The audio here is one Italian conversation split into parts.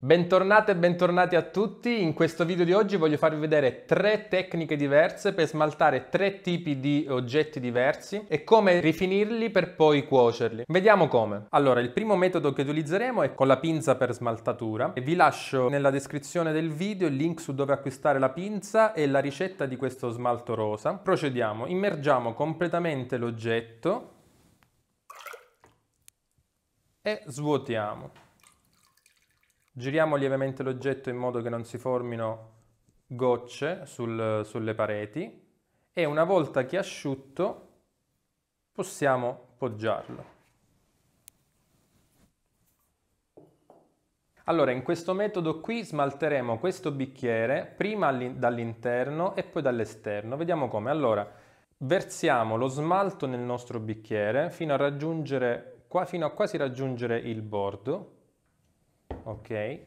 Bentornate e bentornati a tutti, in questo video di oggi voglio farvi vedere tre tecniche diverse per smaltare tre tipi di oggetti diversi e come rifinirli per poi cuocerli. Vediamo come. Allora, il primo metodo che utilizzeremo è con la pinza per smaltatura e vi lascio nella descrizione del video il link su dove acquistare la pinza e la ricetta di questo smalto rosa. Procediamo, immergiamo completamente l'oggetto e svuotiamo. Giriamo lievemente l'oggetto in modo che non si formino gocce sul, sulle pareti e una volta che è asciutto possiamo poggiarlo. Allora, in questo metodo qui smalteremo questo bicchiere prima dall'interno e poi dall'esterno. Vediamo come. Allora, versiamo lo smalto nel nostro bicchiere fino a, fino a quasi raggiungere il bordo ok?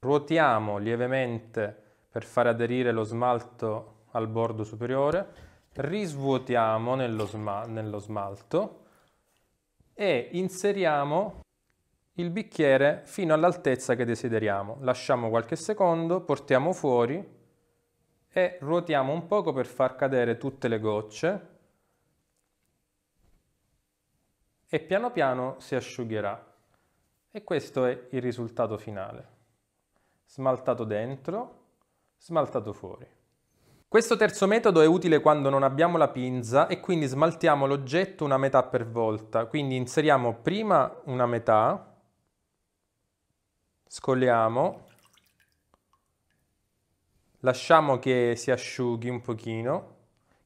Ruotiamo lievemente per far aderire lo smalto al bordo superiore, risvuotiamo nello, sma nello smalto e inseriamo il bicchiere fino all'altezza che desideriamo. Lasciamo qualche secondo, portiamo fuori e ruotiamo un poco per far cadere tutte le gocce e piano piano si asciugherà. E questo è il risultato finale. Smaltato dentro, smaltato fuori. Questo terzo metodo è utile quando non abbiamo la pinza e quindi smaltiamo l'oggetto una metà per volta. Quindi inseriamo prima una metà, scoliamo, lasciamo che si asciughi un pochino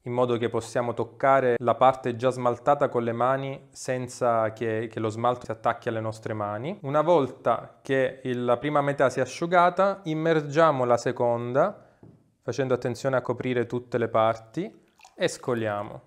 in modo che possiamo toccare la parte già smaltata con le mani senza che, che lo smalto si attacchi alle nostre mani. Una volta che la prima metà si è asciugata, immergiamo la seconda facendo attenzione a coprire tutte le parti e scoliamo.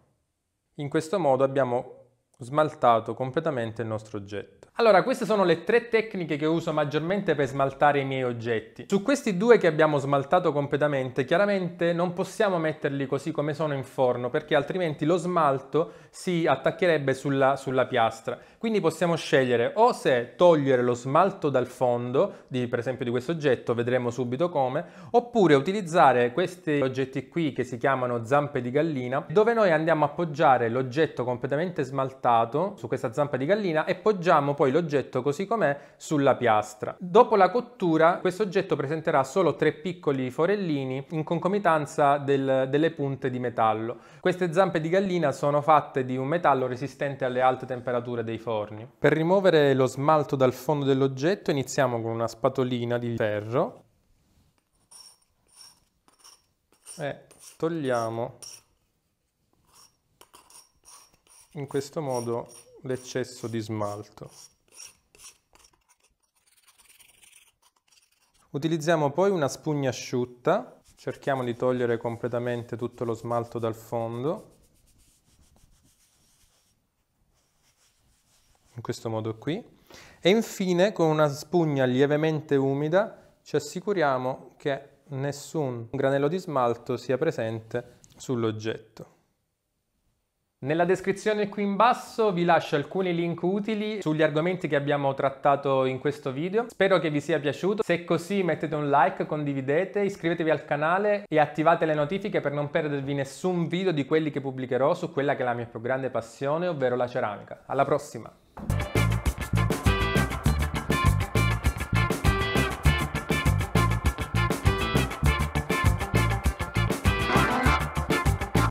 In questo modo abbiamo smaltato completamente il nostro oggetto. Allora, queste sono le tre tecniche che uso maggiormente per smaltare i miei oggetti. Su questi due che abbiamo smaltato completamente, chiaramente non possiamo metterli così come sono in forno, perché altrimenti lo smalto si attaccherebbe sulla, sulla piastra. Quindi possiamo scegliere o se togliere lo smalto dal fondo, di, per esempio di questo oggetto, vedremo subito come, oppure utilizzare questi oggetti qui che si chiamano zampe di gallina, dove noi andiamo a appoggiare l'oggetto completamente smaltato su questa zampa di gallina e poggiamo poi l'oggetto così com'è sulla piastra. Dopo la cottura questo oggetto presenterà solo tre piccoli forellini in concomitanza del, delle punte di metallo. Queste zampe di gallina sono fatte di un metallo resistente alle alte temperature dei forni. Per rimuovere lo smalto dal fondo dell'oggetto iniziamo con una spatolina di ferro e togliamo in questo modo l'eccesso di smalto. Utilizziamo poi una spugna asciutta, cerchiamo di togliere completamente tutto lo smalto dal fondo, in questo modo qui, e infine con una spugna lievemente umida ci assicuriamo che nessun granello di smalto sia presente sull'oggetto. Nella descrizione qui in basso vi lascio alcuni link utili sugli argomenti che abbiamo trattato in questo video. Spero che vi sia piaciuto. Se è così mettete un like, condividete, iscrivetevi al canale e attivate le notifiche per non perdervi nessun video di quelli che pubblicherò su quella che è la mia più grande passione, ovvero la ceramica. Alla prossima!